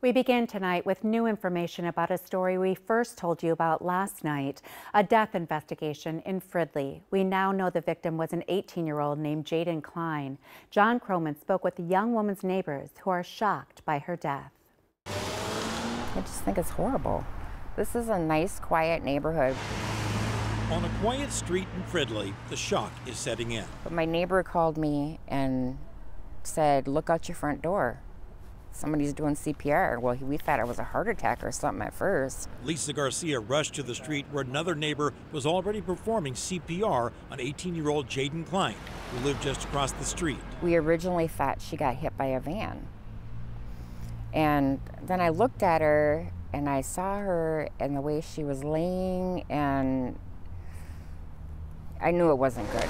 We begin tonight with new information about a story we first told you about last night, a death investigation in Fridley. We now know the victim was an 18-year-old named Jayden Kline. John Croman spoke with the young woman's neighbors who are shocked by her death. I just think it's horrible. This is a nice, quiet neighborhood. On a quiet street in Fridley, the shock is setting in. But my neighbor called me and said, look out your front door somebody's doing CPR. Well, we thought it was a heart attack or something at first. Lisa Garcia rushed to the street where another neighbor was already performing CPR on 18 year old Jayden Kline, who lived just across the street. We originally thought she got hit by a van. And then I looked at her and I saw her and the way she was laying, and I knew it wasn't good.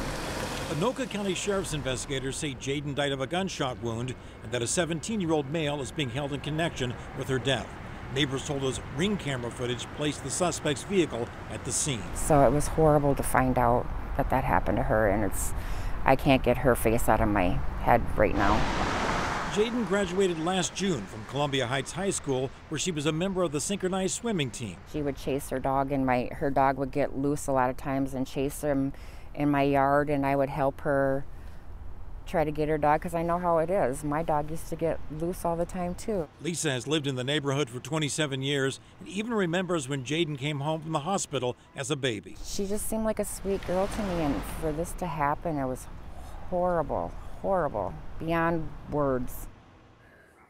Anoka County Sheriff's investigators say Jayden died of a gunshot wound and that a 17 year old male is being held in connection with her death. Neighbors told us ring camera footage placed the suspect's vehicle at the scene. So it was horrible to find out that that happened to her, and it's I can't get her face out of my head right now. Jayden graduated last June from Columbia Heights High School, where she was a member of the synchronized swimming team. She would chase her dog, and my her dog would get loose a lot of times and chase him in my yard and I would help her try to get her dog because I know how it is. My dog used to get loose all the time too. Lisa has lived in the neighborhood for 27 years and even remembers when Jayden came home from the hospital as a baby. She just seemed like a sweet girl to me and for this to happen it was horrible, horrible, beyond words.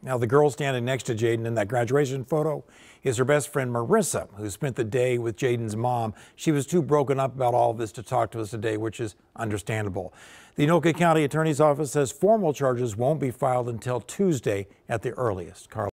Now, the girl standing next to Jayden in that graduation photo is her best friend Marissa, who spent the day with Jayden's mom. She was too broken up about all of this to talk to us today, which is understandable. The Anoka County Attorney's Office says formal charges won't be filed until Tuesday at the earliest. Carl